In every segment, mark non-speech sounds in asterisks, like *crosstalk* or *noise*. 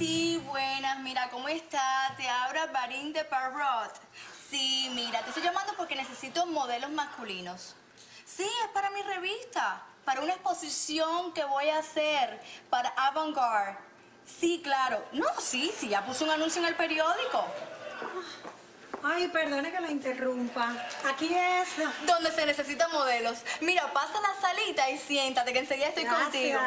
Sí, buenas, mira, ¿cómo está? Te habla Barín de Parrot. Sí, mira, te estoy llamando porque necesito modelos masculinos. Sí, es para mi revista, para una exposición que voy a hacer para Avantgarde. Sí, claro. No, sí, sí, ya puse un anuncio en el periódico. Ay, perdone que la interrumpa. Aquí es... Donde se necesitan modelos. Mira, pasa a la salita y siéntate, que enseguida estoy Gracias. contigo.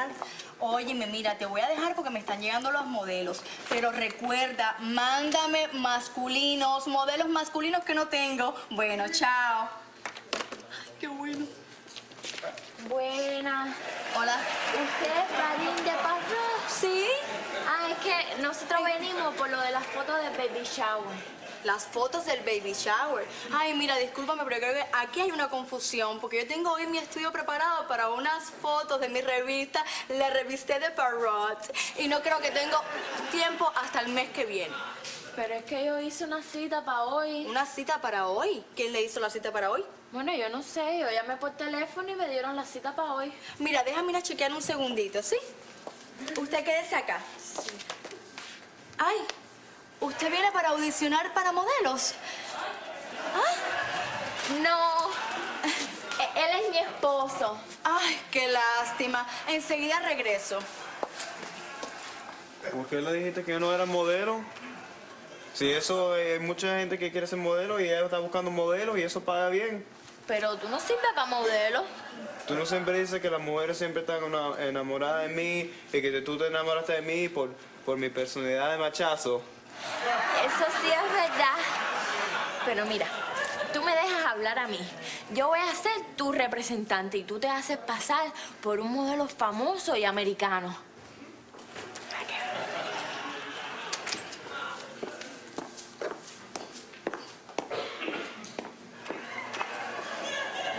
Óyeme, mira, te voy a dejar porque me están llegando los modelos. Pero recuerda, mándame masculinos, modelos masculinos que no tengo. Bueno, chao. Ay, qué bueno. Buena. Hola. ¿Usted es Marín de Parro? ¿Sí? Ah, es que nosotros venimos por lo de las fotos de Baby Shower. Las fotos del baby shower. Ay, mira, discúlpame, pero creo que aquí hay una confusión, porque yo tengo hoy mi estudio preparado para unas fotos de mi revista, la revista de Parrot, y no creo que tengo tiempo hasta el mes que viene. Pero es que yo hice una cita para hoy. ¿Una cita para hoy? ¿Quién le hizo la cita para hoy? Bueno, yo no sé, yo llamé por teléfono y me dieron la cita para hoy. Mira, déjame ir a chequear un segundito, ¿sí? Usted quédese acá. Ay, ¿usted viene para audicionar para modelos? No, e- él es mi esposo. Ay, qué lástima. Enseguida regreso. ¿Por qué le dijiste que no era modelo? Si eso, eh, hay mucha gente que quiere ser modelo y ella está buscando modelos y eso paga bien. Pero tú no sirves para modelo. Tú no siempre dices que las mujeres siempre están una- enamoradas de mí y que tú te enamoraste de mí por, por mi personalidad de machazo. Eso sí es verdad. Pero mira, tú me dejas hablar a mí. Yo voy a ser tu representante y tú te haces pasar por un modelo famoso y americano.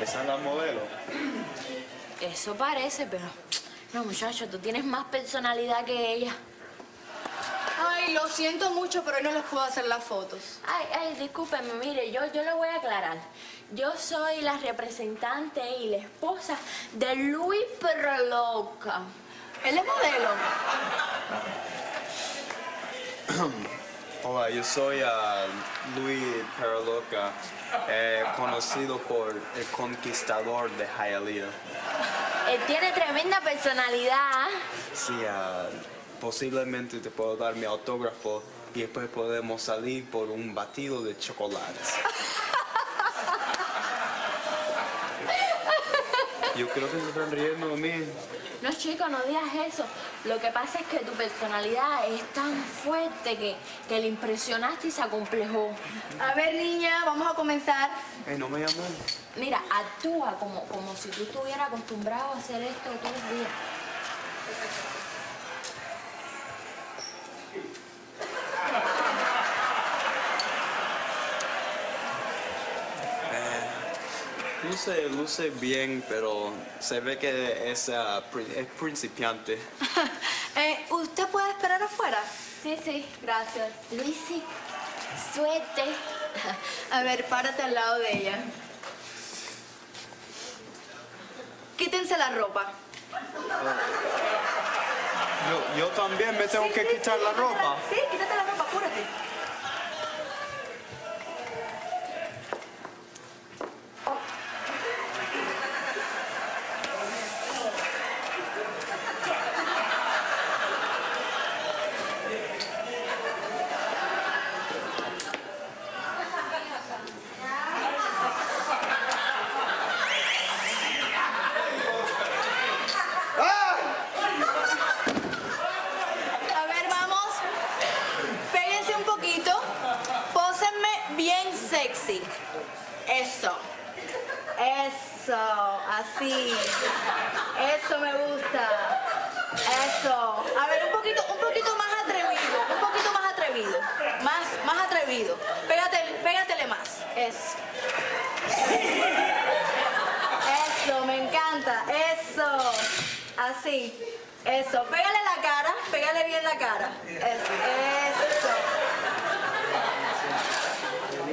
Esa es la modelo. Eso parece, pero... No, muchacho, tú tienes más personalidad que ella. Ay, lo siento mucho, pero hoy no les puedo hacer las fotos. Ay, ay, discúlpeme, mire, yo, yo le voy a aclarar. Yo soy la representante y la esposa de Luis Perroloca. Él es modelo. *coughs* Hola, yo soy ah, Luis Peraloca, eh, conocido por el conquistador de Hialeah. Él tiene tremenda personalidad. Sí, ah, posiblemente te puedo dar mi autógrafo y después podemos salir por un batido de chocolates. Yo creo que se están riendo de mí. No, chico, no digas eso. Lo que pasa es que tu personalidad es tan fuerte que, que le impresionaste y se acomplejó. A ver, niña, vamos a comenzar. Ey, no me llaman. Mira, actúa como, como si tú estuvieras acostumbrado a hacer esto todos los días. Luce, luce bien, pero se ve que es, pri- es principiante. *laughs* Eh, ¿Usted puede esperar afuera? Sí, sí. Gracias. Luisi, suerte. *laughs* A ver, párate al lado de ella. Quítense la ropa. Yo, yo también me tengo Sí, que sí, quitar sí, la ropa. Sí, quítate la ropa, apúrate. A ver, vamos. Péguense un poquito. Pósenme bien sexy. Eso. Eso. Así. Eso me gusta. Eso. A ver, un poquito, un poquito más atrevido. Un poquito más atrevido. Más, más atrevido. Pégate, pégatele más. Eso. Eso, me encanta. Eso. Así. Eso. Pégale la cara. Pégale bien la cara. Eso. Eso.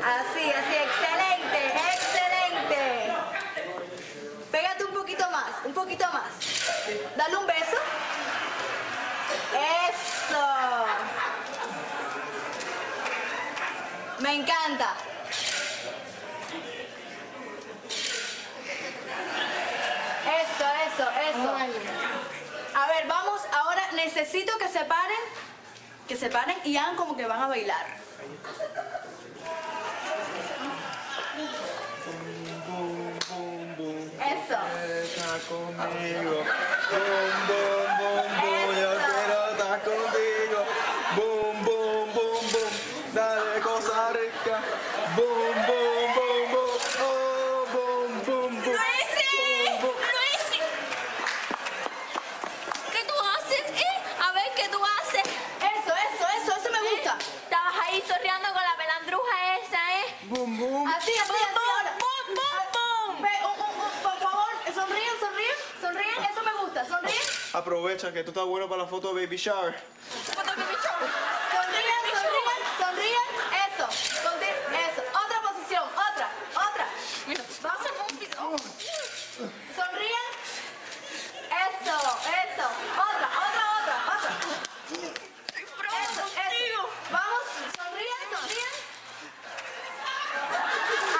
Así, así. Excelente. Excelente. Pégate un poquito más. Un poquito más. Dale un beso. Eso. Me encanta. Eso, eso, eso. A ver, vamos, ahora necesito que se paren, que se paren y hagan como que van a bailar. Boom, boom, boom. Eso. Está conmigo. Boom, boom, boom, boom. Yo Eso. quiero estar contigo. Boom, boom, boom, boom. Dale cosa rica. Boom, boom, boom, boom. Oh, boom, boom, boom. ¡Luisi! Boom, boom. ¡Luisi! ¿Qué tú haces? ¿Eh? A ver, ¿qué tú haces? Eso, eso, eso, eso me gusta. Estabas ahí sorreando con la pelandruja esa, ¿eh? Boom, boom. Así, así, así. ahora. ¡Bum, bum, bum! Ve, un, un, un, por favor, sonríen, sonríen, sonríen, eso me gusta, sonríen. Aprovecha que tú estás bueno para la foto de Baby Shower. Sonríen, sonríen, sonríen, eso, conti- eso. Otra posición, otra, otra. Vamos. Sonríen. Eso, eso. Otra, otra, otra, otra. Eso, eso. Vamos, sonríen, sonríen.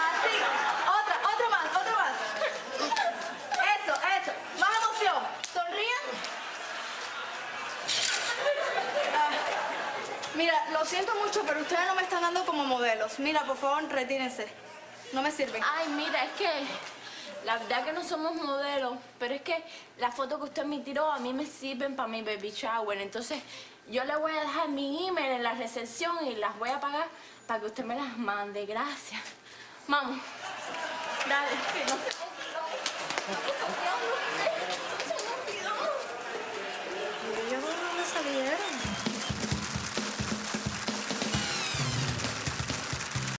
Así. Otra, otra más, otra más. Eso, eso. Más emoción. Sonríen. Ah, Mira, lo siento mucho, pero ustedes no me están dando como modelos. Mira, por favor, retírense. No me sirven. Ay, mira, es que la verdad que no somos modelos, pero es que las fotos que usted me tiró a mí me sirven para mi baby shower. Entonces, yo le voy a dejar mi email en la recepción y las voy a pagar para que usted me las mande. Gracias. Vamos. Dale. no se Ellos no me salieron.